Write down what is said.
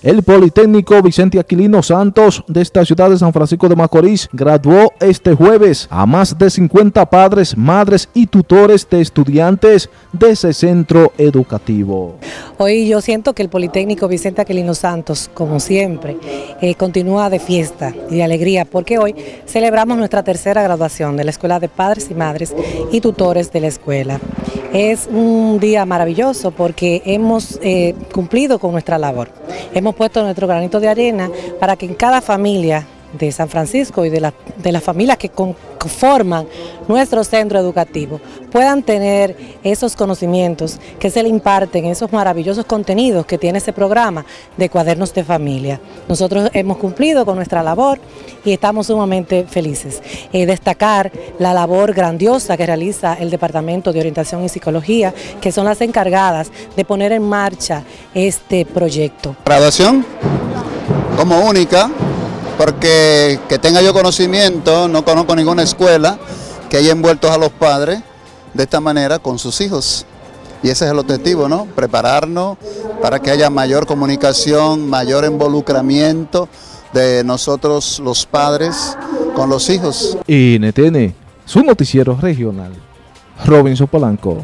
El Politécnico Vicente Aquilino Santos de esta ciudad de San Francisco de Macorís graduó este jueves a más de 50 padres, madres y tutores de estudiantes de ese centro educativo. Hoy yo siento que el Politécnico Vicente Aquilino Santos, como siempre, eh, continúa de fiesta y de alegría porque hoy celebramos nuestra tercera graduación de la Escuela de Padres y Madres y Tutores de la Escuela. Es un día maravilloso porque hemos eh, cumplido con nuestra labor. Hemos puesto nuestro granito de arena para que en cada familia de San Francisco y de, de las familias que conforman nuestro centro educativo puedan tener esos conocimientos que se le imparten, esos maravillosos contenidos que tiene ese programa de cuadernos de familia. Nosotros hemos cumplido con nuestra labor y estamos sumamente felices. Eh, destacar la labor grandiosa que realiza el Departamento de Orientación y Psicología, que son las encargadas de poner en marcha este proyecto. Graduación como única porque que tenga yo conocimiento, no conozco ninguna escuela que haya envuelto a los padres de esta manera con sus hijos. Y ese es el objetivo, ¿no? Prepararnos para que haya mayor comunicación, mayor involucramiento de nosotros los padres con los hijos. NTN, su noticiero regional. Robinson Polanco.